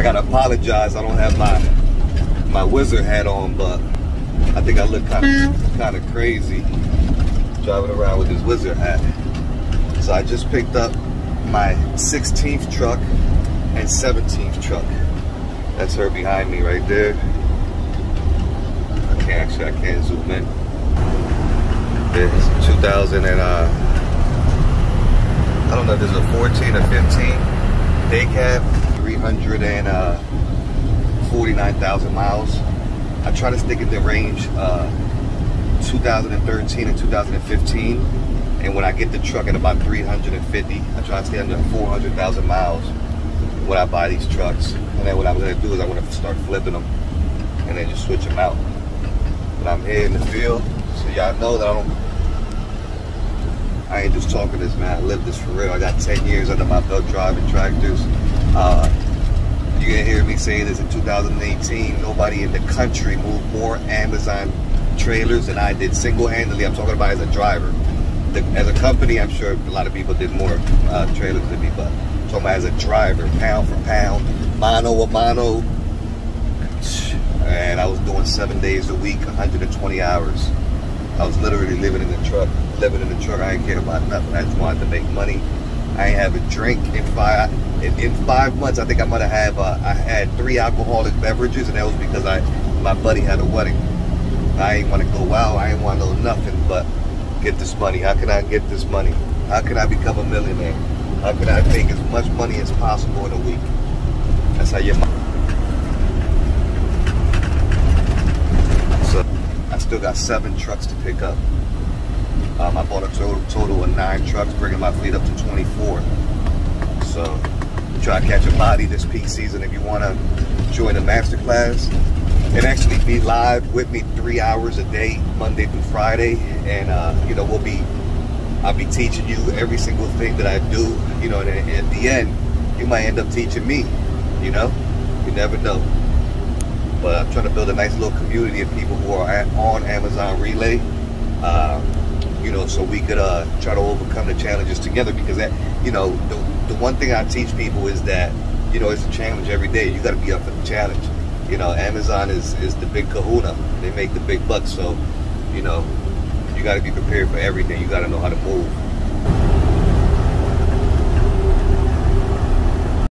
I gotta apologize. I don't have my my wizard hat on, but I think I look kind of kind of crazy driving around with this wizard hat. So I just picked up my 16th truck and 17th truck. That's her behind me right there. I can't actually, I can't zoom in. It's 2000 and uh, I don't know this is a 14 or 15 day cab, 349,000 uh, miles. I try to stick in the range uh, 2013 and 2015. And when I get the truck at about 350, I try to stay under 400,000 miles when I buy these trucks. And then what I'm gonna do is I'm gonna start flipping them and then just switch them out. But I'm here in the field, so y'all know that I don't, I ain't just talking this, man. I live this for real. I got 10 years under my belt driving tractors. Uh, you can hear me say this in 2018, nobody in the country moved more Amazon trailers than I did single-handedly. I'm talking about as a driver. The, as a company, I'm sure a lot of people did more uh, trailers than me, but I'm talking about as a driver, pound for pound, mano a mano. And I was doing seven days a week, 120 hours. I was literally living in the truck, living in the truck. I didn't care about nothing. I just wanted to make money. I ain't have a drink in five in, in five months. I think I might have uh, I had three alcoholic beverages, and that was because I my buddy had a wedding. I ain't want to go out. I ain't want to know nothing but get this money. How can I get this money? How can I become a millionaire? How can I make as much money as possible in a week? That's how you. So I still got seven trucks to pick up. Um, I bought a total, total of nine trucks, bringing my fleet up to 24. So try to catch a body this peak season. If you want to join the masterclass, and actually be live with me three hours a day, Monday through Friday. And, uh, you know, we'll be, I'll be teaching you every single thing that I do, you know, and at the end, you might end up teaching me, you know, you never know. But I'm trying to build a nice little community of people who are at, on Amazon Relay, uh, you know, so we could uh, try to overcome the challenges together because that, you know, the, the one thing I teach people is that, you know, it's a challenge every day. You got to be up for the challenge you know, Amazon is, is the big kahuna. They make the big bucks. So, you know, you got to be prepared for everything. You got to know how to move.